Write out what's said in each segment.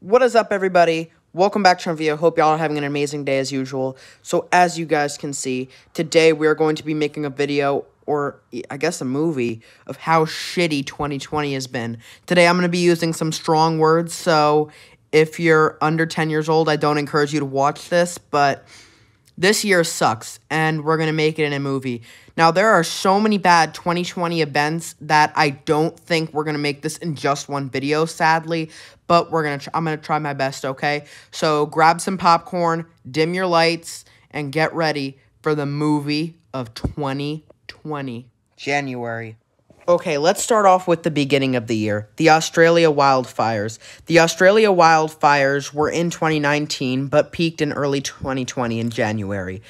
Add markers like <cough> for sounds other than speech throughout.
What is up, everybody? Welcome back to Trumvia. Hope y'all are having an amazing day as usual. So, as you guys can see, today we are going to be making a video, or I guess a movie, of how shitty 2020 has been. Today, I'm going to be using some strong words, so if you're under 10 years old, I don't encourage you to watch this, but this year sucks, and we're going to make it in a movie. Now, there are so many bad 2020 events that I don't think we're going to make this in just one video, sadly, but we're going to I'm going to try my best, okay? So, grab some popcorn, dim your lights, and get ready for the movie of 2020, January. Okay, let's start off with the beginning of the year the Australia wildfires. The Australia wildfires were in 2019 but peaked in early 2020 in January.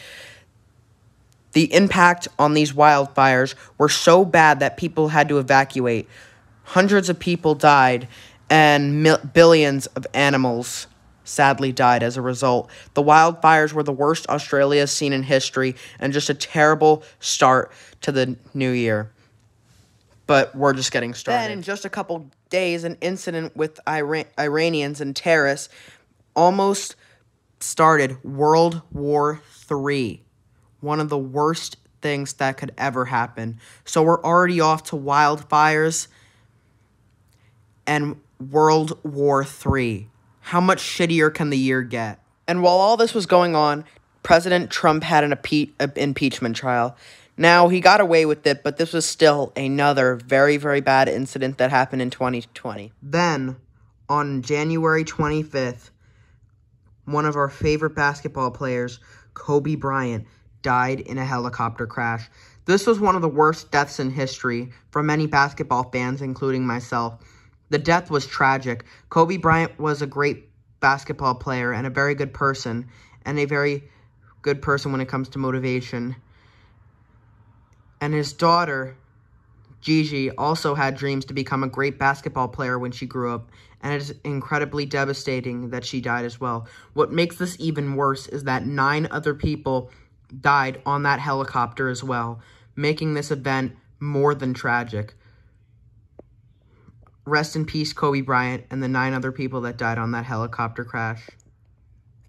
The impact on these wildfires were so bad that people had to evacuate. Hundreds of people died, and billions of animals sadly died as a result. The wildfires were the worst Australia has seen in history and just a terrible start to the new year but we're just getting started. Then, in just a couple days, an incident with Iran- Iranians and terrorists almost started World War III. One of the worst things that could ever happen. So we're already off to wildfires and World War III. How much shittier can the year get? And while all this was going on, President Trump had an uh, impeachment trial. Now, he got away with it, but this was still another very, very bad incident that happened in 2020. Then, on January 25th, one of our favorite basketball players, Kobe Bryant, died in a helicopter crash. This was one of the worst deaths in history for many basketball fans, including myself. The death was tragic. Kobe Bryant was a great basketball player and a very good person, and a very good person when it comes to motivation and his daughter, Gigi, also had dreams to become a great basketball player when she grew up, and it is incredibly devastating that she died as well. What makes this even worse is that nine other people died on that helicopter as well, making this event more than tragic. Rest in peace, Kobe Bryant, and the nine other people that died on that helicopter crash.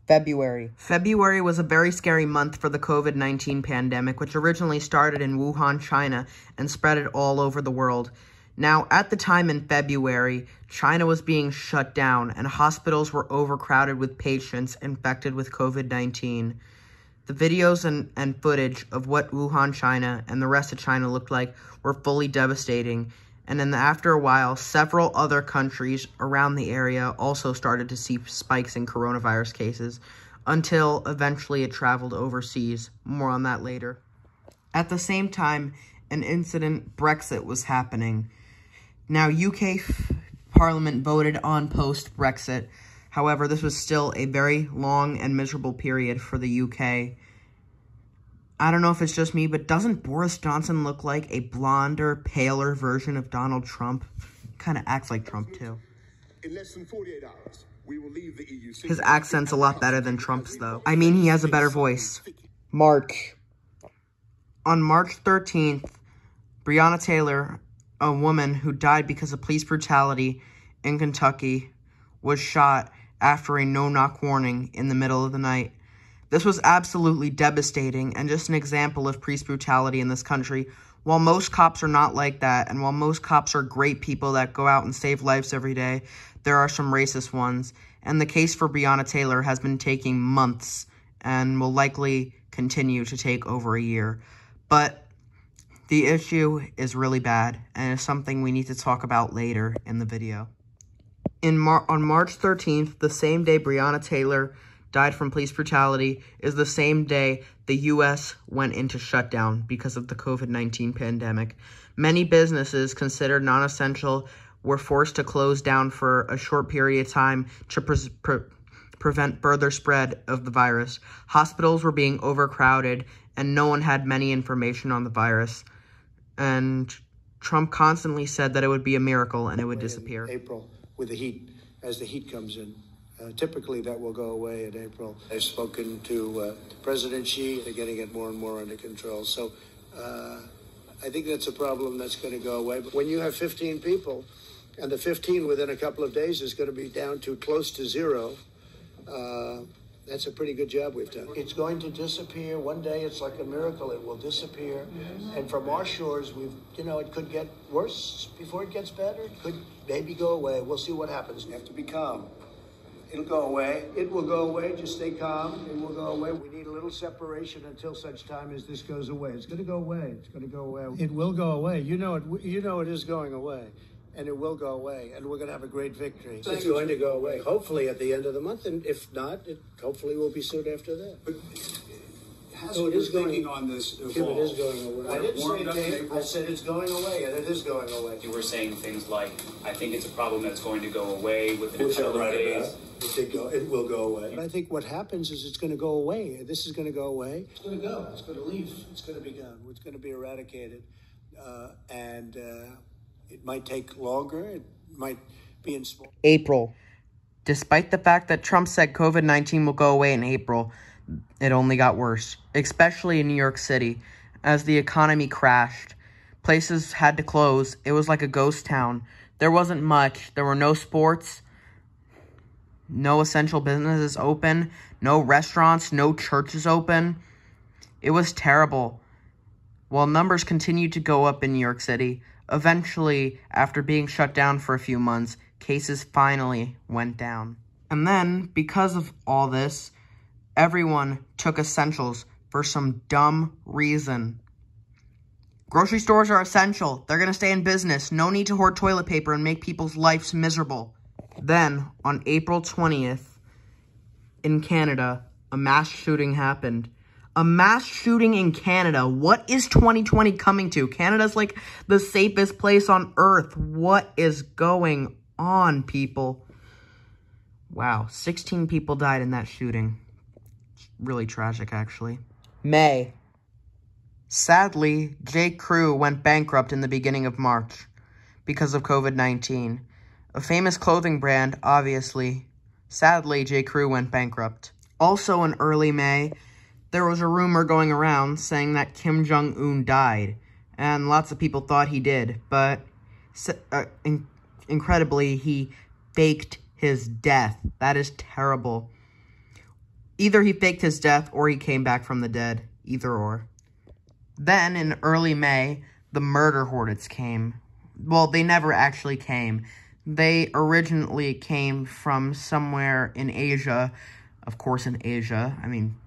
February. February was a very scary month for the COVID-19 pandemic, which originally started in Wuhan, China, and spread it all over the world. Now, at the time in February, China was being shut down, and hospitals were overcrowded with patients infected with COVID-19. The videos and, and footage of what Wuhan, China, and the rest of China looked like were fully devastating, and then after a while, several other countries around the area also started to see spikes in coronavirus cases, until eventually it traveled overseas. More on that later. At the same time, an incident Brexit was happening. Now, UK Parliament voted on post-Brexit. However, this was still a very long and miserable period for the UK. I don't know if it's just me, but doesn't Boris Johnson look like a blonder, paler version of Donald Trump? Kind of acts like Trump, too. In less than 48 hours, we will leave the EU. His accent's a lot better than Trump's, though. I mean, he has a better voice. March. On March 13th, Breonna Taylor, a woman who died because of police brutality in Kentucky, was shot after a no-knock warning in the middle of the night. This was absolutely devastating and just an example of police brutality in this country. While most cops are not like that, and while most cops are great people that go out and save lives every day, there are some racist ones. And the case for Breonna Taylor has been taking months and will likely continue to take over a year. But the issue is really bad, and it's something we need to talk about later in the video. In Mar on March 13th, the same day Breonna Taylor died from police brutality is the same day the U.S. went into shutdown because of the COVID-19 pandemic. Many businesses considered non-essential were forced to close down for a short period of time to pre pre prevent further spread of the virus. Hospitals were being overcrowded, and no one had many information on the virus. And Trump constantly said that it would be a miracle and it would disappear. April with the heat, as the heat comes in. Uh, typically, that will go away in April. I've spoken to uh, President Xi. They're getting it more and more under control. So uh, I think that's a problem that's going to go away. But when you have 15 people and the 15 within a couple of days is going to be down to close to zero. Uh, that's a pretty good job we've done. It's going to disappear. One day it's like a miracle. It will disappear. And from our shores, we've, you know, it could get worse before it gets better. It could maybe go away. We'll see what happens. You have to be calm. It'll go away. It will go away. Just stay calm. It will go away. We need a little separation until such time as this goes away. It's going to go away. It's going to go away. It will go away. You know it. You know it is going away and it will go away, and we're going to have a great victory. It's going to go away, hopefully at the end of the month, and if not, it hopefully will be soon after that. But has so it is going on this evolved? It is going away. I didn't say Dave, I said it's going away, and it is going away. You were saying things like, "I think it's a problem that's going to go away within Which a couple of days." It, go, it will go away. But I think what happens is it's going to go away. This is going to go away. It's going to go. It's going to leave. It's going to be gone. It's going to be eradicated, uh, and. Uh, it might take longer. It might be in small. April. Despite the fact that Trump said COVID 19 will go away in April, it only got worse, especially in New York City, as the economy crashed. Places had to close. It was like a ghost town. There wasn't much. There were no sports, no essential businesses open, no restaurants, no churches open. It was terrible. While numbers continued to go up in New York City, Eventually, after being shut down for a few months, cases finally went down. And then, because of all this, everyone took essentials for some dumb reason. Grocery stores are essential. They're going to stay in business. No need to hoard toilet paper and make people's lives miserable. Then, on April 20th, in Canada, a mass shooting happened a mass shooting in Canada. What is 2020 coming to? Canada's like the safest place on earth. What is going on, people? Wow, 16 people died in that shooting. Really tragic, actually. May. Sadly, J. Crew went bankrupt in the beginning of March because of COVID-19. A famous clothing brand, obviously. Sadly, J. Crew went bankrupt. Also in early May, there was a rumor going around saying that Kim Jong-un died, and lots of people thought he did, but uh, in incredibly, he faked his death. That is terrible. Either he faked his death or he came back from the dead. Either or. Then, in early May, the murder hornets came. Well, they never actually came. They originally came from somewhere in Asia. Of course, in Asia. I mean,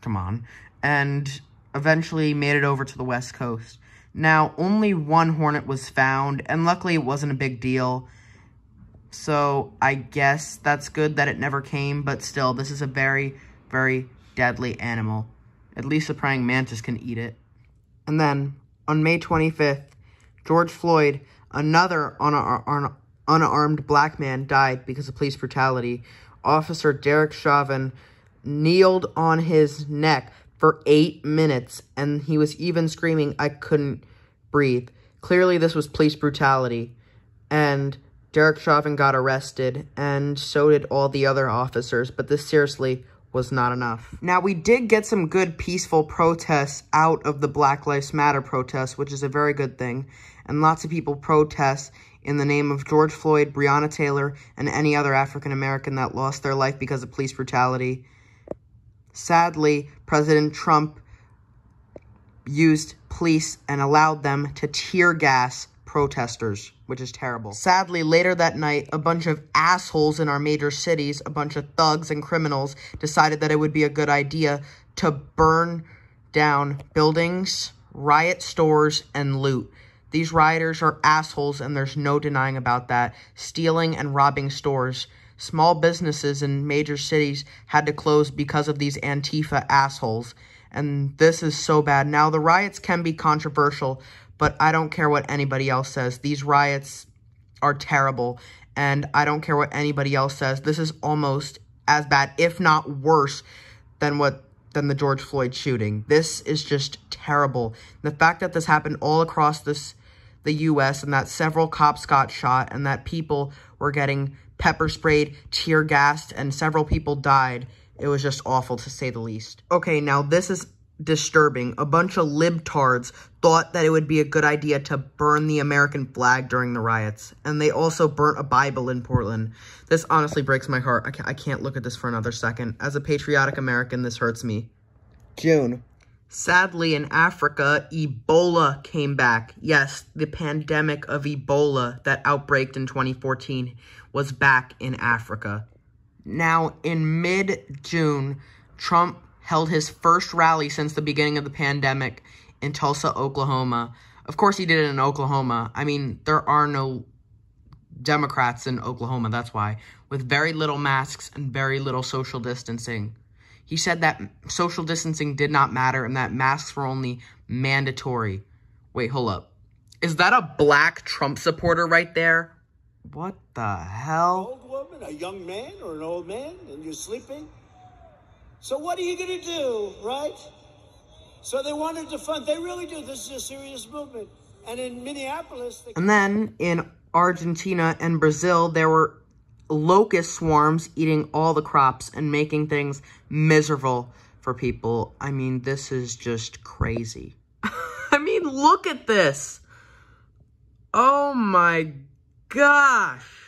come on, and eventually made it over to the west coast. Now, only one hornet was found, and luckily it wasn't a big deal. So, I guess that's good that it never came, but still, this is a very, very deadly animal. At least the praying mantis can eat it. And then, on May 25th, George Floyd, another un unarmed black man, died because of police brutality. Officer Derek Chauvin kneeled on his neck for eight minutes, and he was even screaming, I couldn't breathe. Clearly, this was police brutality, and Derek Chauvin got arrested, and so did all the other officers, but this seriously was not enough. Now, we did get some good peaceful protests out of the Black Lives Matter protests, which is a very good thing, and lots of people protest in the name of George Floyd, Breonna Taylor, and any other African American that lost their life because of police brutality. Sadly, President Trump used police and allowed them to tear gas protesters, which is terrible. Sadly, later that night, a bunch of assholes in our major cities, a bunch of thugs and criminals, decided that it would be a good idea to burn down buildings, riot stores, and loot. These rioters are assholes, and there's no denying about that. Stealing and robbing stores Small businesses in major cities had to close because of these Antifa assholes. And this is so bad. Now, the riots can be controversial, but I don't care what anybody else says. These riots are terrible, and I don't care what anybody else says. This is almost as bad, if not worse, than what than the George Floyd shooting. This is just terrible. The fact that this happened all across this the U.S. and that several cops got shot and that people were getting pepper sprayed, tear gassed, and several people died. It was just awful to say the least. Okay, now this is disturbing. A bunch of libtards thought that it would be a good idea to burn the American flag during the riots. And they also burnt a Bible in Portland. This honestly breaks my heart. I can't, I can't look at this for another second. As a patriotic American, this hurts me. June. Sadly, in Africa, Ebola came back. Yes, the pandemic of Ebola that outbreaked in 2014 was back in Africa. Now, in mid-June, Trump held his first rally since the beginning of the pandemic in Tulsa, Oklahoma. Of course, he did it in Oklahoma. I mean, there are no Democrats in Oklahoma, that's why, with very little masks and very little social distancing. He said that social distancing did not matter and that masks were only mandatory. Wait, hold up. Is that a black Trump supporter right there? What the hell? Old woman, a young man, or an old man, and you're sleeping. So what are you going to do, right? So they wanted to fund. They really do. This is a serious movement. And in Minneapolis, And then in Argentina and Brazil, there were locust swarms eating all the crops and making things miserable for people. I mean, this is just crazy. <laughs> I mean, look at this. Oh my gosh.